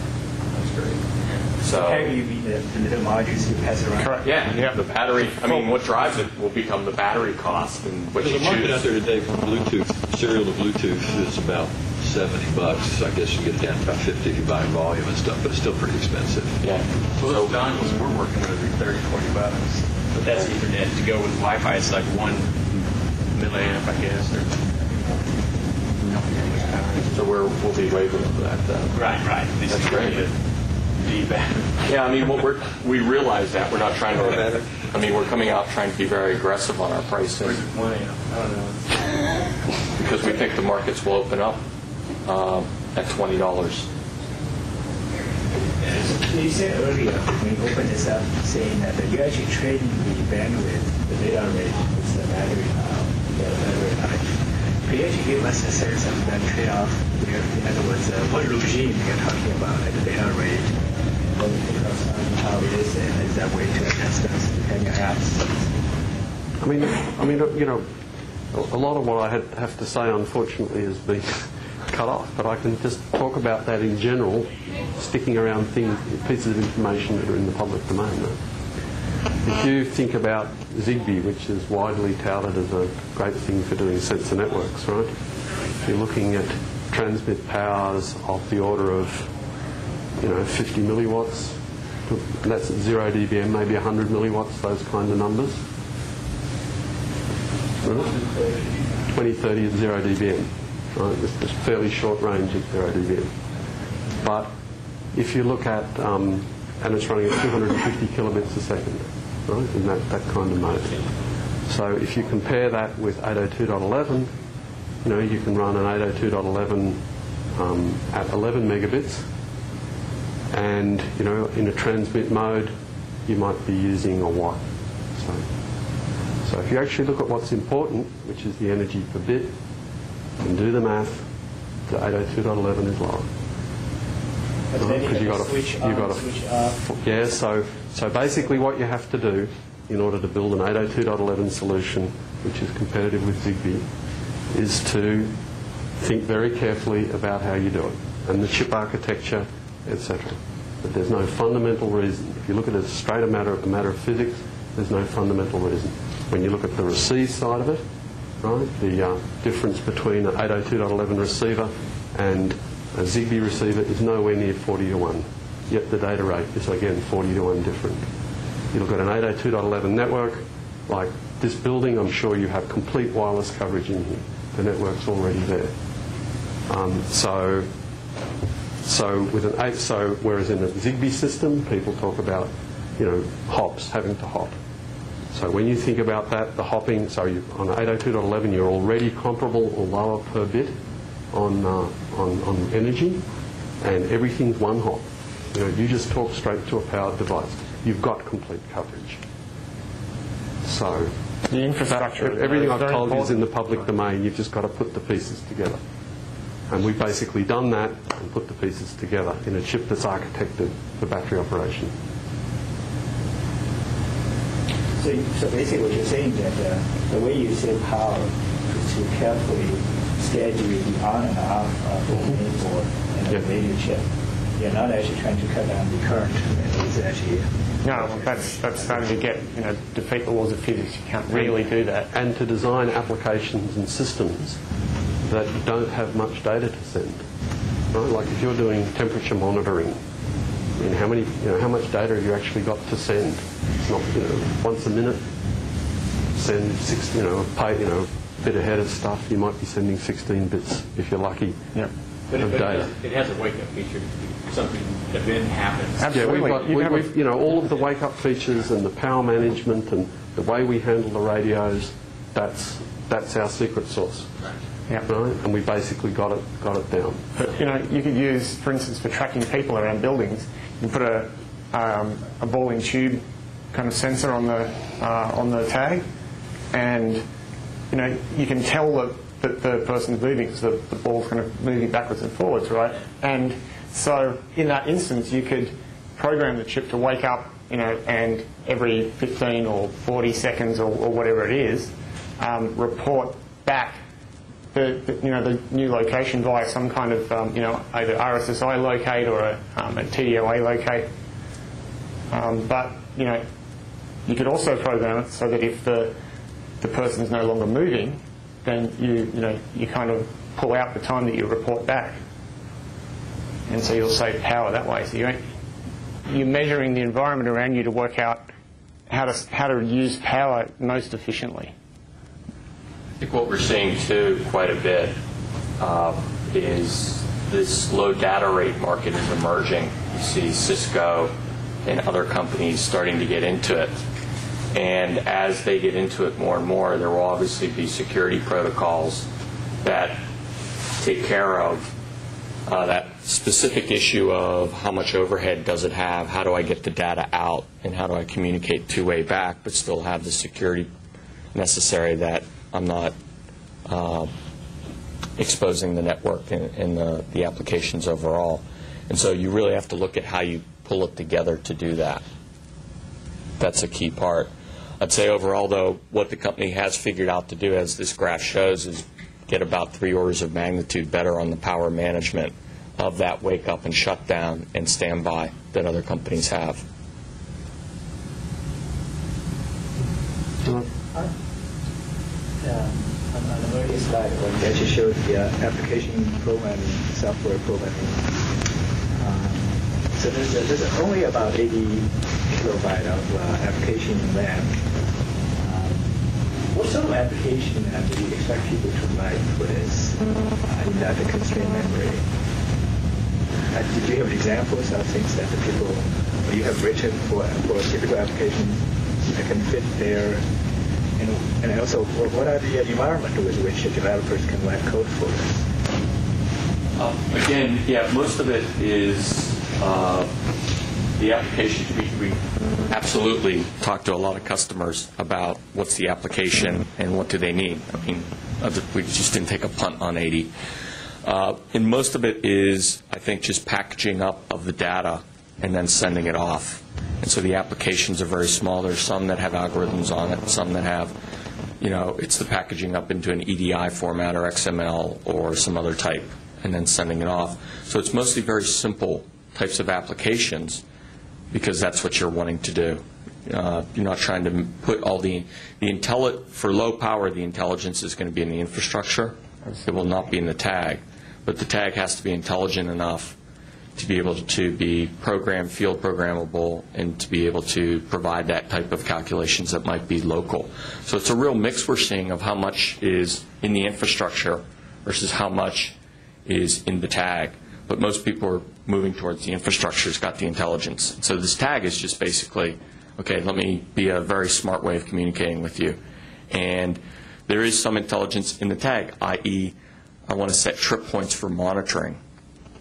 That's great. So. Tag you mean the, the little modules you pass around? Correct. Yeah, yeah. The battery. I mean, what drives it will become the battery cost and what There's you a market out choose. there today for Bluetooth, serial to Bluetooth is about 70 bucks. I guess you get it down to about 50 if you buy in volume and stuff, but it's still pretty expensive. Yeah. So those dongles we're working with are 30, 40 bucks. But that's Ethernet. To go with Wi-Fi, it's like one milliamp, I guess. Or, So we're, we'll be waiving for that then. right, right. This That's is great. The D. Yeah, I mean, what we're, we realize that. We're not trying to, I mean, we're coming out trying to be very aggressive on our pricing One amp. I don't know. because we think the markets will open up um, at $20. You said earlier when you opened this up, saying that you're actually trading the bandwidth, the data rate, with the battery, the battery life. Could you actually give us a sense of that trade-off? In other words, uh, what regime you're talking about, like the data rate, what the how it is, and is that way to adjust us depending on apps? I mean, I mean, you know, a lot of what I have to say, unfortunately, has been cut off. But I can just talk about that in general, sticking around things, pieces of information that are in the public domain. If you think about Zigbee, which is widely touted as a great thing for doing sensor networks, right? You're looking at transmit powers of the order of, you know, 50 milliwatts. That's at zero dBm, maybe 100 milliwatts, those kind of numbers. Right? 20, 30 at zero dBm. Right? It's just fairly short range at zero dBm. But if you look at, um, and it's running at 250 kilobits a second, right, in that, that kind of mode. So if you compare that with 802.11, you know, you can run an 802.11 um, at 11 megabits, and you know, in a transmit mode, you might be using a watt. So, so if you actually look at what's important, which is the energy per bit, and do the math, the 802.11 is lower. Because Right, then you 'cause have you to got a- switch you got a- Yeah, so, so basically what you have to do in order to build an 802.11 solution which is competitive with ZigBee is to think very carefully about how you do it and the chip architecture, etc. But there's no fundamental reason. If you look at it as straight a matter, a matter of physics, there's no fundamental reason. When you look at the receive side of it, right, the uh, difference between an 802.11 receiver and a ZigBee receiver is nowhere near 40 to 1. Yet the data rate is again 40 to 1 different. You look at an 802.11 network, like this building, I'm sure you have complete wireless coverage in here. The network's already there. Um, so, so with an eight, so whereas in a ZigBee system, people talk about, you know, hops having to hop. So when you think about that, the hopping, so you, on 802.11, you're already comparable or lower per bit on, uh, on, on energy, and everything's one hop. You know, you just talk straight to a powered device. You've got complete coverage. So the infrastructure. Everything I've told you is in the public domain. You've just got to put the pieces together. And we've basically done that and put the pieces together in a chip that's architected for battery operation. So, so basically what you're saying that uh, the way you save power is to carefully schedule the on and off of the main board and the radio chip. You're not actually trying to cut down the current. It's actually No, that's, that's starting to get, you know, defeat the laws of physics. You can't really do that. And to design applications and systems that don't have much data to send. Right? Like if you're doing temperature monitoring, I mean, how many, you know, how much data have you actually got to send? It's not, you know, once a minute, send six, you know, pay, you know, bit ahead of stuff. You might be sending 16 bits if you're lucky Yeah. But of it, but it, data. has, it has a wake-up feature. Something event happens. Yeah, we've Absolutely. got, You we, have a- we've, you know, all of the wake-up features and the power management and the way we handle the radios. That's that's our secret sauce, Yeah. right? And we basically got it got it down. But, you know, you could use, for instance, for tracking people around buildings, you put a, um, a ball and tube kind of sensor on the, uh, on the tag, and, you know, you can tell that, that the person's moving because the, the ball's kind of moving backwards and forwards, right? And so in that instance, you could program the chip to wake up, you know, and every 15 or 40 seconds or, or whatever it is, um, report back the, the, you know, the new location via some kind of, um, you know, either RSSI locate or a, um, a TDOA locate. Um, but, you know, you could also program it so that if the, the person is no longer moving, then you, you know, you kind of pull out the time that you report back. And so you'll save power that way. So you you're measuring the environment around you to work out how to, how to use power most efficiently. I think what we're seeing too quite a bit uh, is this low data rate market is emerging. You see Cisco and other companies starting to get into it. And as they get into it more and more, there will obviously be security protocols that take care of uh, that specific issue of how much overhead does it have, how do I get the data out, and how do I communicate two-way back, but still have the security necessary that I'm not uh, exposing the network and, and the, the applications overall. And so you really have to look at how you pull it together to do that. That's a key part. I'd say overall, though, what the company has figured out to do, as this graph shows, is get about three orders of magnitude better on the power management of that wake up and shutdown and standby that other companies have. um, on slide when you showed the uh, application programming, software programming. So there's, a, there's only about 80 kilobyte of uh, application RAM. Um, what sort of application uh, do you expect people to write for this uh, in that constrained memory? Uh, did you have examples of things that the people you have written for, for a typical application that can fit there and, and also, what are the environment with which the developers can write code for this? Uh, Again, yeah, most of it is the application. We we absolutely talk to a lot of customers about what's the application and what do they need. I mean, we just didn't take a punt on 80. Uh, And most of it is, I think, just packaging up of the data and then sending it off. And so the applications are very small. There's some that have algorithms on it, some that have, you know, it's the packaging up into an EDI format or XML or some other type, and then sending it off. So it's mostly very simple types of applications because that's what you're wanting to do. Uh, You're not trying to put all the, the intelli, for low power, the intelligence is going to be in the infrastructure. It will not be in the tag. But the tag has to be intelligent enough to be able to be program, field programmable, and to be able to provide that type of calculations that might be local. So it's a real mix we're seeing of how much is in the infrastructure versus how much is in the tag. But most people are moving towards the infrastructure's got the intelligence. So this tag is just basically, okay, let me be a very smart way of communicating with you. And there is some intelligence in the tag, i.e., I want to set trip points for monitoring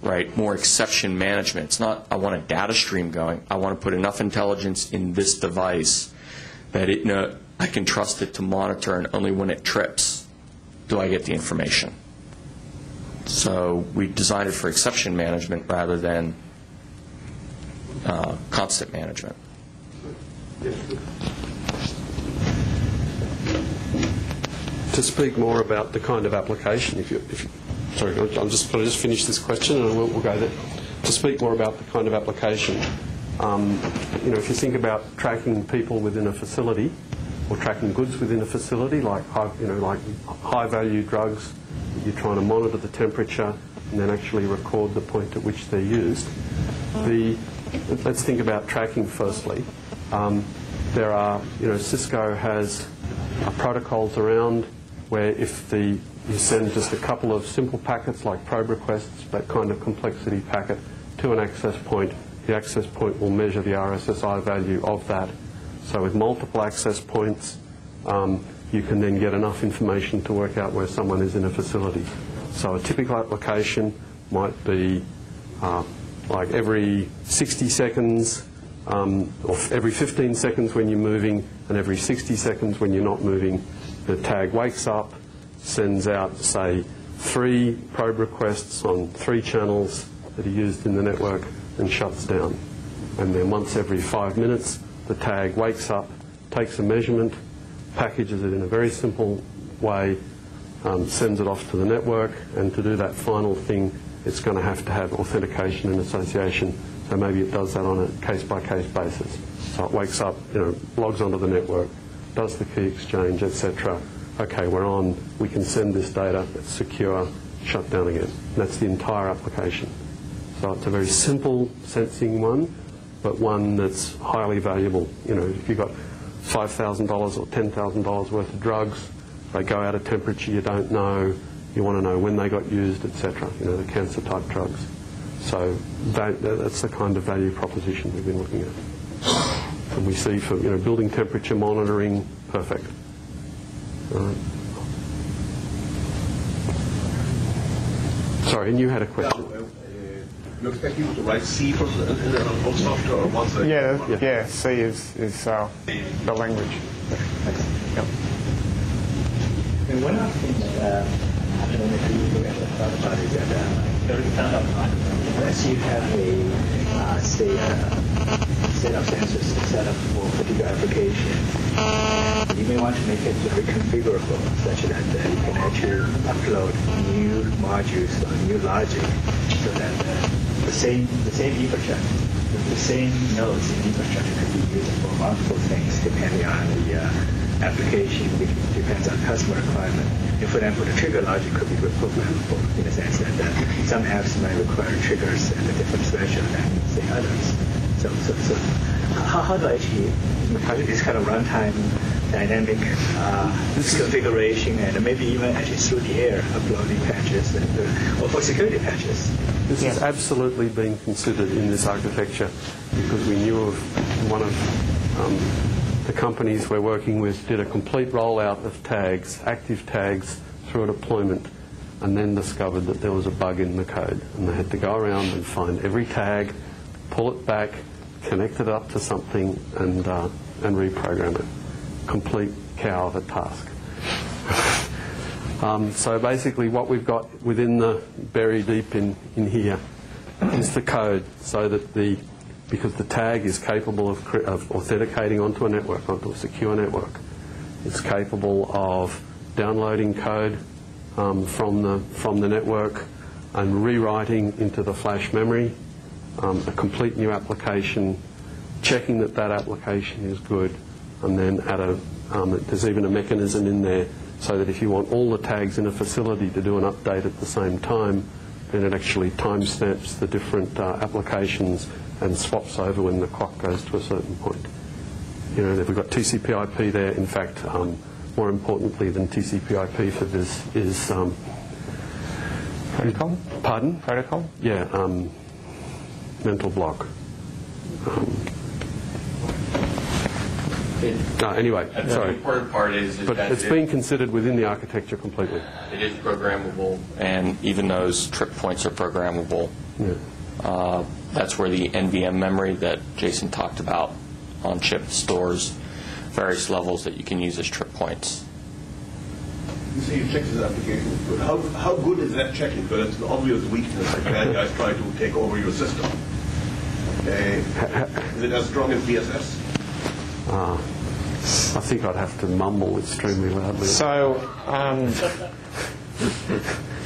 right? More exception management. It's not, I want a data stream going. I want to put enough intelligence in this device that it know, I can trust it to monitor, and only when it trips do I get the information. So we designed it for exception management rather than uh, constant management. To speak more about the kind of application, if you, if sorry, I'm just going to just finish this question and we'll, we'll go there. To speak more about the kind of application, um, you know, if you think about tracking people within a facility or tracking goods within a facility, like high, you know, like high-value drugs, you're trying to monitor the temperature and then actually record the point at which they're used. The, let's think about tracking firstly. Um, there are, you know, Cisco has protocols around where if the you send just a couple of simple packets like probe requests, that kind of complexity packet, to an access point. The access point will measure the RSSI value of that. So with multiple access points, um, you can then get enough information to work out where someone is in a facility. So a typical application might be uh, like every 60 seconds, um, or every 15 seconds when you're moving, and every 60 seconds when you're not moving, the tag wakes up, sends out, say, three probe requests on three channels that are used in the network and shuts down. And then once every five minutes, the tag wakes up, takes a measurement, packages it in a very simple way, um, sends it off to the network, and to do that final thing, it's going to have to have authentication and association. So maybe it does that on a case-by-case basis. So it wakes up, you know, logs onto the network, does the key exchange, etc., okay, we're on, we can send this data, it's secure, shut down again. And that's the entire application. So it's a very simple sensing one, but one that's highly valuable. You know, if you've got $5,000 or $10,000 worth of drugs, they go out of temperature you don't know, you want to know when they got used, etc., you know, the cancer type drugs. So that, that's the kind of value proposition we've been looking at. And we see for, you know, building temperature monitoring, perfect. Sorry, and you had a question. You expect people to write C for the, in their software, or what's the... Yeah, yeah, yeah, C is, is uh, the language. Yep. And one other thing that uh, I don't know if you ever thought about is that uh, unless you have a, uh, say, a set of sensors set up for a particular application, you may want to make it very configurable such that uh, you can actually upload new modules or new logic so that uh, the same the same infrastructure, the, same nodes in infrastructure could be used for multiple things depending on the uh, application, which depends on customer requirement. And for example, the trigger logic could be reprogrammable in the sense that uh, some apps might require triggers at a different threshold than say others. So, so, so how, how do I actually this kind of runtime dynamic uh, configuration and maybe even actually through the air uploading patches and, uh, or for security patches? This has absolutely been considered in this architecture because we knew of one of um, the companies we're working with did a complete rollout of tags, active tags, through a deployment and then discovered that there was a bug in the code and they had to go around and find every tag, pull it back, connect it up to something and, uh, and reprogram it. Complete cow of a task. Um, so basically what we've got within the, buried deep in, in here is the code so that the because the tag is capable of, of authenticating onto a network, onto a secure network. It's capable of downloading code um, from, the, from the network and rewriting into the flash memory um, a complete new application, checking that that application is good, and then at a, um, there's even a mechanism in there so that if you want all the tags in a facility to do an update at the same time, then it actually timestamps the different uh, applications and swaps over when the clock goes to a certain point. You know, we've got TCP/IP there. In fact, um, more importantly than TCP/IP for this is um, protocol. Pardon? Protocol. Yeah, um, mental block. Um, no, anyway, And sorry. The important part is, is But that it's it- being considered within the architecture completely. It is programmable, and even those trip points are programmable. Uh, That's where the NVM memory that Jason talked about on chip stores various levels that you can use as trip points. You say you check this application is good. How, how good is that checking? Because it's an obvious weakness that bad guys try to take over your system. Uh, is it as strong as BSS? Uh, I think I'd have to mumble extremely loudly. So, um,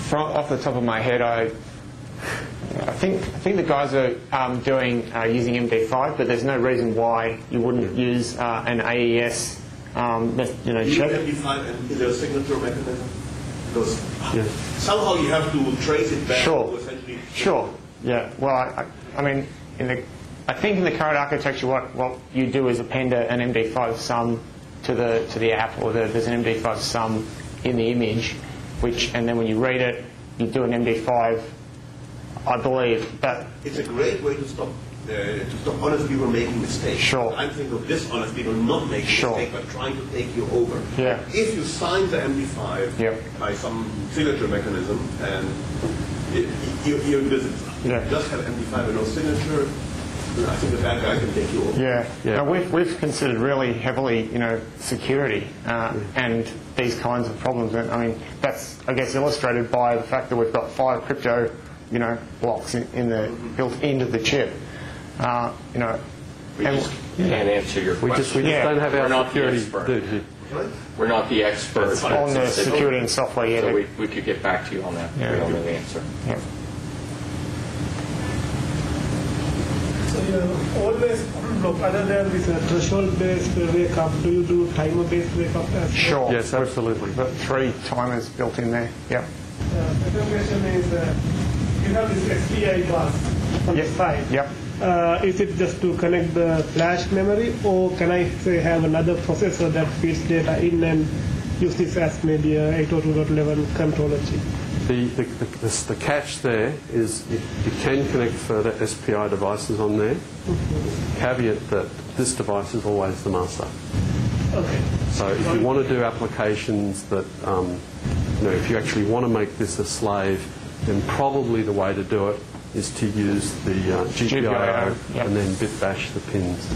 from off the top of my head, I, I think I think the guys are um, doing uh, using MD5, but there's no reason why you wouldn't use uh, an AES, um, you know, You MD5 and is there a signature mechanism? Because somehow you have to trace it back Sure. to essentially Sure. Yeah. Well, I, I I mean, in the, I think in the current architecture, what, what you do is append a, an MD5 sum to the to the app, or the, there's an MD5 sum in the image, which, and then when you read it, you do an MD5. I believe, but It's a great way to stop uh, to stop honest people making mistakes. Sure. I'm thinking of dishonest people not making Sure. mistakes but trying to take you over. Yeah. If you sign the MD5 Yeah. by some signature mechanism and it, you, you just, Yeah. just have MD5 and no signature, I think the bad guy can take you over. Yeah, yeah. we've, we've considered really heavily, you know, security uh, and these kinds of problems. And, I mean, that's I guess illustrated by the fact that we've got five crypto, you know, blocks in, in the built into the chip. Uh, you know, We and- just can't answer your We question. just, we just Yeah. don't have We're our not the security expert. dude. We're not the experts on the security and software. Yeah, So we, we could get back to you on that. Yeah. We don't know the answer. yeah. So always look other than this uh, threshold-based uh, wake up. Do you do timer-based wake up as well? Sure. Yes, absolutely. We've got three timers built in there. Yep. Uh, second question is, uh, you have this SPI bus on Yep. the side. Yep. Uh, is it just to connect the flash memory, or can I say have another processor that feeds data in and use this as maybe a 802.11 controller chip? The, the, the, the, the catch there is you, you can connect further SPI devices on there. Caveat that this device is always the master. Okay. So if you want to do applications that, um, you know, if you actually want to make this a slave, then probably the way to do it is to use the uh, GPIO GPIO, yep. and then bit bash the pins.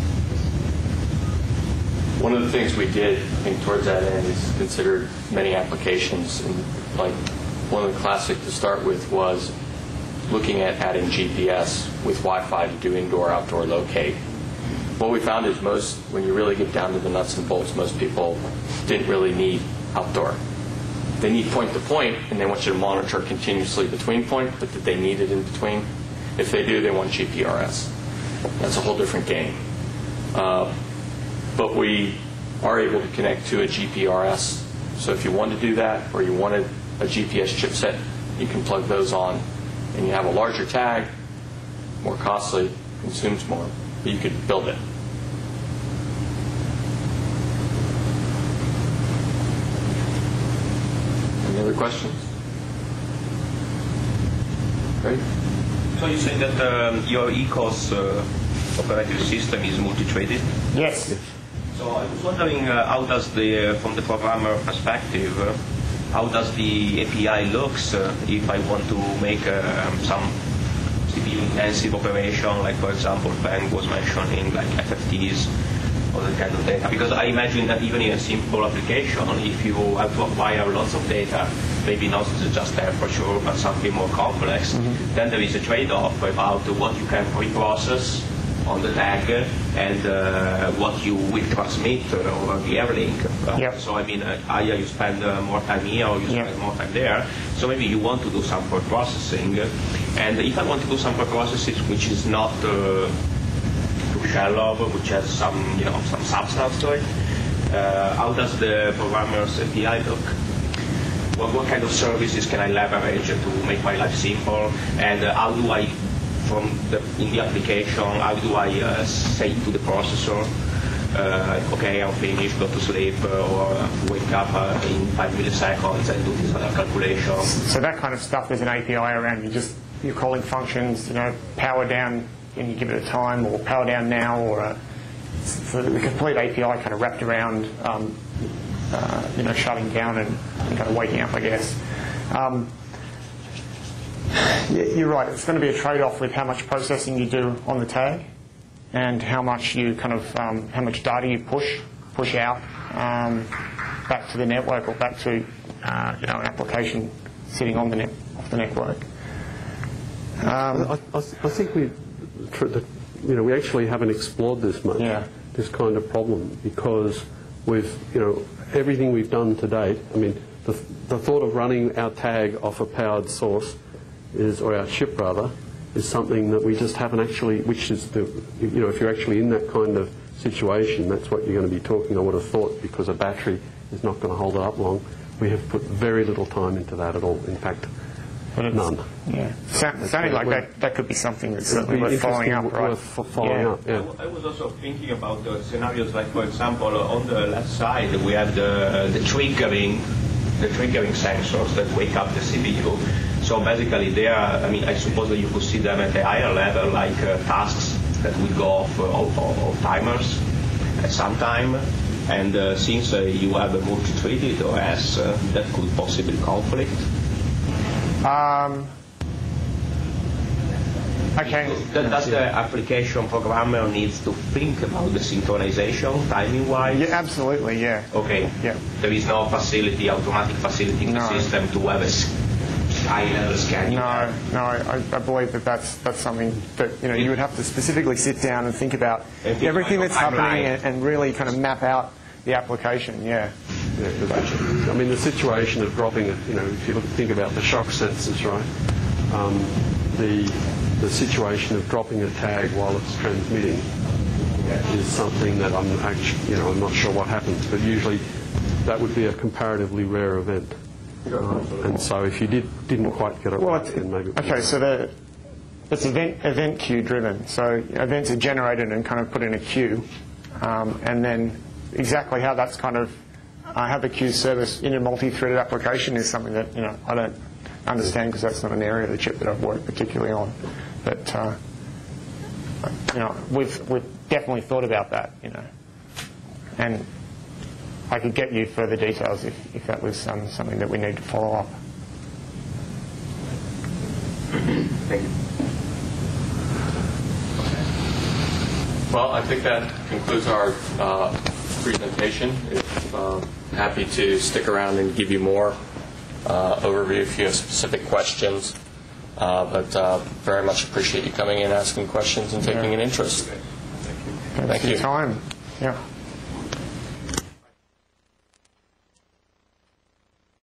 One of the things we did, I think, towards that end is considered many applications. And like one of the classic to start with was looking at adding GPS with Wi-Fi to do indoor-outdoor locate. What we found is most, when you really get down to the nuts and bolts, most people didn't really need outdoor. They need point to point, and they want you to monitor continuously between point, but that they need it in between. If they do, they want GPRS. That's a whole different game. Uh, but we are able to connect to a GPRS. So if you want to do that, or you wanted a GPS chipset, you can plug those on, and you have a larger tag, more costly, consumes more, but you could build it. Any other questions? Great. So you say that um, your eCos uh, operating system is multi-threaded? Yes. So I was wondering uh, how does the, uh, from the programmer perspective, uh, how does the API looks if I want to make um, some CPU intensive operation, like for example, Ben was mentioning like FFTs or that kind of data. Because I imagine that even in a simple application, if you have to acquire lots of data, maybe not just there for sure, but something more complex, then there is a trade-off about what you can pre-process on the tag and uh, what you will transmit uh, over the Airlink. Uh, So I mean, uh, either you spend uh, more time here or you spend more time there. So maybe you want to do some processing. And if I want to do some processing which is not uh, to shell of, which has some, you know, some substance to it, uh, how does the programmer's API look? What, what kind of services can I leverage to make my life simple? And uh, how do I, from the, in the application, how do I uh, say to the processor, okay, I'm finished, go to sleep, uh, or wake up uh, in five milliseconds and do this other calculation? So that kind of stuff, there's an API around. You just you're calling functions, you know, power down, and you give it a time, or power down now, or a, so the complete API kind of wrapped around, um, uh, you know, shutting down and, and kind of waking up, I guess. Um, you're right. It's going to be a trade-off with how much processing you do on the tag, and how much you kind of um, how much data you push push out um, back to the network or back to uh, you know an application sitting on the net off the network. Um, I, I, I think we, you know, we actually haven't explored this much, this kind of problem, because we've, you know, everything we've done to date, I mean, the, the thought of running our tag off a powered source is, or our chip rather, is something that we just haven't actually, which is the, you know, if you're actually in that kind of situation, that's what you're going to be talking, I would have thought, because a battery is not going to hold it up long. We have put very little time into that at all, in fact, none. Yeah, Sound- sounding like that, that could be something that's certainly be worth following up, right? worth f- following up, yeah. I was also thinking about the scenarios like, for example, on the left side we have the, the triggering, the triggering sensors that wake up the CPU. So basically, they are. I mean, I suppose that you could see them at a higher level, like uh, tasks that will go off uh, of, timers at some time. And uh, since uh, you have a multi-threaded OS, uh, that could possibly conflict. Um, okay. That, does the application programmer needs to think about the synchronization timing-wise? Yeah, absolutely, yeah. Okay. Yeah. There is no facility, automatic facility in the system to have a s- high-level. No, no, I, I believe that that's that's something that you know you would have to specifically sit down and think about everything that's happening and, and really kind of map out the application. Yeah. Yeah, 'cause, I mean, the situation of dropping it, you know, if you look, think about the shock sensors, right? Um, the, the situation of dropping a tag while it's transmitting is something that I'm actually, you know, I'm not sure what happens, but usually that would be a comparatively rare event. And so if you did, didn't quite get it Well, right, then maybe... Okay, so the it's event event queue driven. So events are generated and kind of put in a queue, um, and then exactly how that's kind of uh, how the queue service in a multi-threaded application is something that you know I don't understand because that's not an area of the chip that I've worked particularly on. But uh, you know, we've we've definitely thought about that. You know, and I could get you further details if, if that was um, something that we need to follow up. Thank you. Well, I think that concludes our uh, presentation. If, um, happy to stick around and give you more uh, overview if you have specific questions. Uh, But uh, very much appreciate you coming in, asking questions, and taking an interest. Thanks Thank for your you. time. Yeah.